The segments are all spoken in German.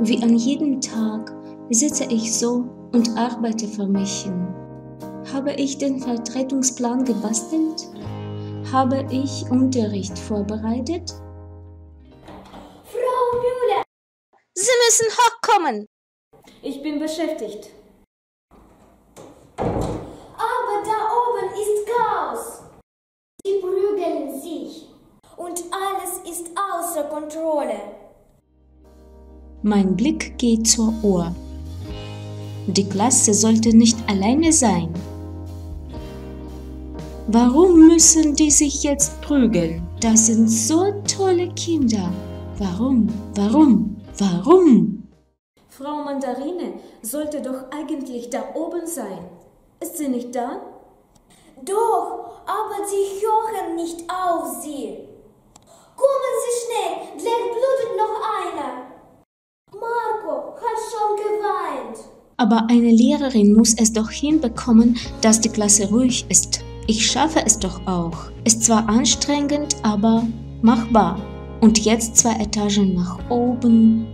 wie an jedem Tag sitze ich so und arbeite vor mich hin. Habe ich den Vertretungsplan gebastelt? Habe ich Unterricht vorbereitet? Frau Müller! Sie müssen hochkommen! Ich bin beschäftigt. Aber da oben ist Chaos. Sie prügeln sich und alles ist außer Kontrolle. Mein Blick geht zur Uhr. Die Klasse sollte nicht alleine sein. Warum müssen die sich jetzt prügeln? Das sind so tolle Kinder. Warum? Warum? Warum? Frau Mandarine sollte doch eigentlich da oben sein. Ist sie nicht da? Doch, aber Aber eine Lehrerin muss es doch hinbekommen, dass die Klasse ruhig ist. Ich schaffe es doch auch. Ist zwar anstrengend, aber machbar. Und jetzt zwei Etagen nach oben.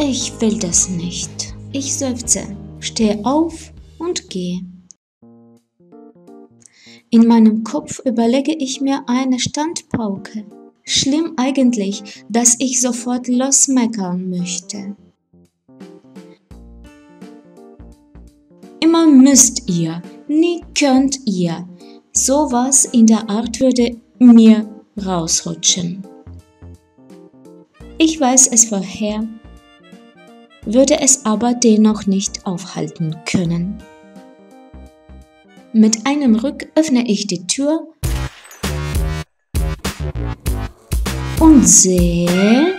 Ich will das nicht. Ich seufze, stehe auf und gehe. In meinem Kopf überlege ich mir eine Standpauke. Schlimm eigentlich, dass ich sofort losmeckern möchte. Immer müsst ihr, nie könnt ihr. Sowas in der Art würde mir rausrutschen. Ich weiß es vorher, würde es aber dennoch nicht aufhalten können. Mit einem Rück öffne ich die Tür und sehe,